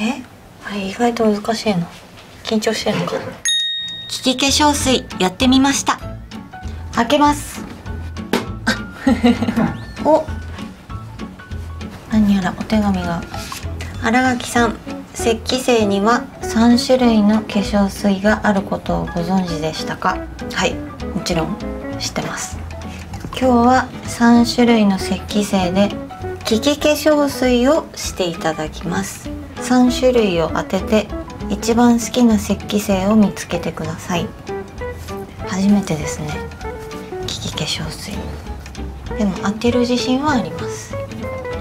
え？あれ意外と難しいな緊張してるのか。な利き化粧水やってみました。開けます。お。何やらお手紙が。新垣さん石器星には3種類の化粧水があることをご存知でしたか？はいもちろん知ってます。今日は3種類の石器星で利き化粧水をしていただきます3種類を当てて一番好きな石器星を見つけてください。初めてですね。利き化粧水でも当てる自信はあります。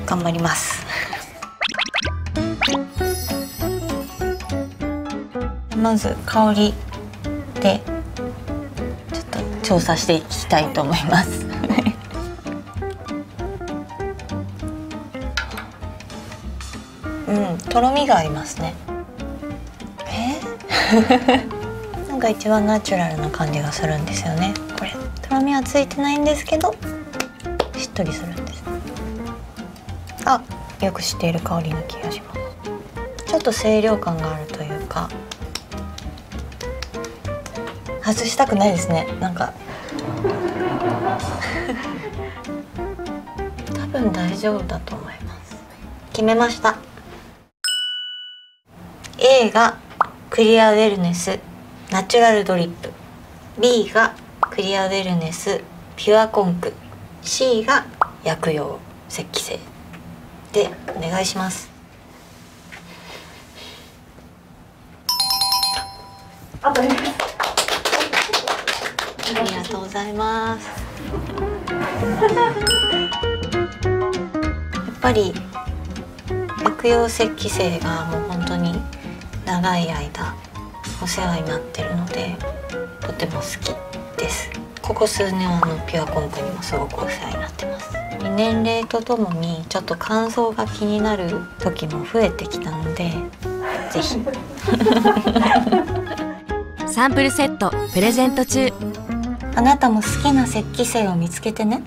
頑張ります。まず香りでちょっと調査していきたいと思います。うんとろみがありますね。え なんか一番ナチュラルな感じがするんですよね。これとろみはついてないんですけどしっとりするんです。あよく知っている香りな気がします。ちょっと清涼感があるというか外したくないですね。なんか多分大丈夫だと思います。決めました。A がクリアウェルネスナチュラルドリップ。B がクリアウェルネスピュアコンク。C が薬用石器製。でお願いします。あとです。ありがとうございます。やっぱり薬用石器製がもう本当に長い間お世話になってるのでとても好きです。ここ数年はあのピュアコンクにもすごくお世話になってます。年齢とともにちょっと乾燥が気になる時も増えてきたのでぜひ。サンプルセットプレゼント中。あなたも好きな石器製を見つけてね